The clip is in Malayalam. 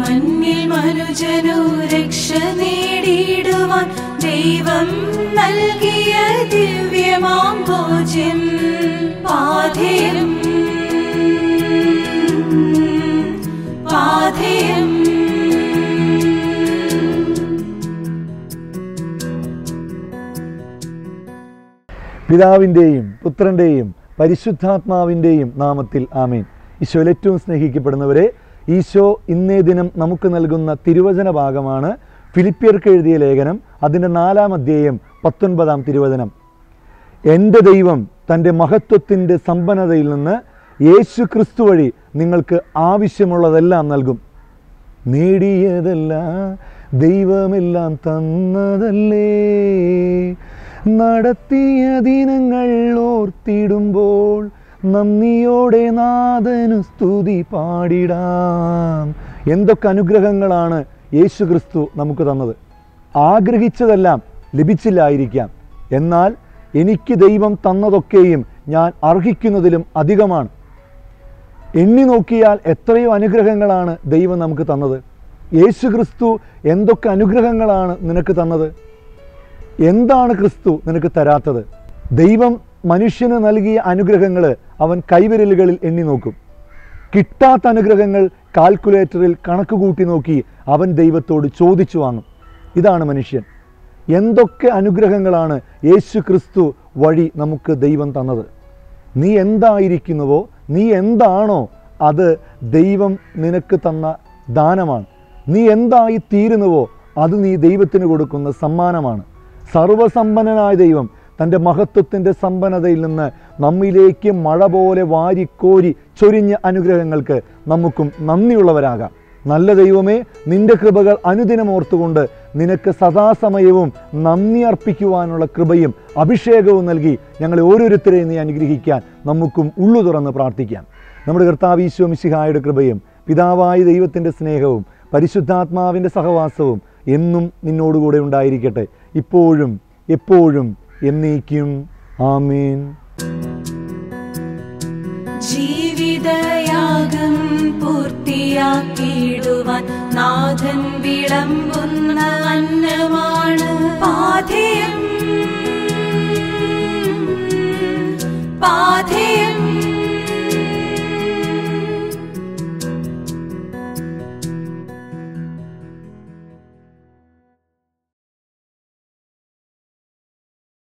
മണ്ണിൽ മനുജനു രക്ഷ നേടിയിടുവാൻ ദൈവം നൽകിയ ദിവ്യമാം ഭോജ്യം പാഥേയം പാഥേയം പിതാവിന്റെയും പുത്രന്റെയും പരിശുദ്ധാത്മാവിന്റെയും നാമത്തിൽ ആമീൻ. ഈശോയിൽ ഏറ്റവും സ്നേഹിക്കപ്പെടുന്നവരെ ഈശോ ഇന്നേ ദിനം നമുക്ക് നൽകുന്ന തിരുവചന ഭാഗമാണ്. ഫിലിപ്പിയർക്ക് എഴുതിയ ലേഖനം അതിന്റെ നാലാം അധ്യായം പത്തൊൻപതാം തിരുവചനം. എന്റെ ദൈവം തന്റെ മഹത്വത്തിന്റെ സമ്പന്നതയിൽ നിന്ന് യേശു ക്രിസ്തു വഴി നിങ്ങൾക്ക് ആവശ്യമുള്ളതെല്ലാം നൽകും. നേടിയതല്ല ദൈവമെല്ലാം തന്നതല്ലേ? നടത്തിയ ദിനങ്ങൾ ഓർത്തിടുമ്പോൾ നന്ദിയോടെ നാഥനു സ്തുതി പാടിടാം. എന്തൊക്കെ അനുഗ്രഹങ്ങളാണ് യേശു ക്രിസ്തു നമുക്ക് തന്നത്? ആഗ്രഹിച്ചതെല്ലാം ലഭിച്ചില്ലായിരിക്കാം. എന്നാൽ എനിക്ക് ദൈവം തന്നതൊക്കെയും ഞാൻ അർഹിക്കുന്നതിലും അധികമാണ്. എണ്ണി നോക്കിയാൽ എത്രയോ അനുഗ്രഹങ്ങളാണ് ദൈവം നമുക്ക് തന്നത്. യേശു ക്രിസ്തു എന്തൊക്കെ അനുഗ്രഹങ്ങളാണ് നിനക്ക് തന്നത്? എന്താണ് ക്രിസ്തു നിനക്ക് തരാത്തത്? ദൈവം മനുഷ്യന് നൽകിയ അനുഗ്രഹങ്ങൾ അവൻ കൈവിരലുകളിൽ എണ്ണി നോക്കും. കിട്ടാത്ത അനുഗ്രഹങ്ങൾ കാൽക്കുലേറ്ററിൽ കണക്ക് കൂട്ടി നോക്കി അവൻ ദൈവത്തോട് ചോദിച്ചു വാങ്ങും. ഇതാണ് മനുഷ്യൻ. എന്തൊക്കെ അനുഗ്രഹങ്ങളാണ് യേശു ക്രിസ്തു വഴി നമുക്ക് ദൈവം തന്നത്? നീ എന്തായിരിക്കുന്നുവോ? നീ എന്താണോ? അത് ദൈവം നിനക്ക് തന്ന ദാനമാണ്. നീ എന്തായി തീരുന്നുവോ അത് നീ ദൈവത്തിന് കൊടുക്കുന്ന സമ്മാനമാണ്. സർവസമ്പന്നനായ ദൈവം തന്റെ മഹത്വത്തിന്റെ സമ്പന്നതയിൽ നിന്ന് നമ്മിലേക്ക് മഴ പോലെ വാരിക്കോരി ചൊരിഞ്ഞ അനുഗ്രഹങ്ങൾക്ക് നമുക്കും നന്ദിയുള്ളവരാകാം. നല്ല ദൈവമേ നിന്റെ കൃപകൾ അനുദിനം ഓർത്തുകൊണ്ട് നിനക്ക് സദാസമയവും നന്ദി അർപ്പിക്കുവാനുള്ള കൃപയും അഭിഷേകവും നൽകി ഞങ്ങളെ ഓരോരുത്തരെയും നീ അനുഗ്രഹിക്കാൻ നമുക്കും ഉള്ളു തുറന്ന് പ്രാർത്ഥിക്കാം. നമ്മുടെ കർത്താവ് മിശിഹായുടെ കൃപയും പിതാവായ ദൈവത്തിന്റെ സ്നേഹവും പരിശുദ്ധാത്മാവിന്റെ സഹവാസവും എന്നും നിന്നോടുകൂടെ ഉണ്ടായിരിക്കട്ടെ. ഇപ്പോഴും എപ്പോഴും എന്നേക്കും. ആമേൻ. ജീവിതയാഗം പൂർത്തിയാക്കിയിടുവാൻ നാഥൻ വിളമ്പുന്ന അന്നമാണ് പാഥേയം. പാഥേയം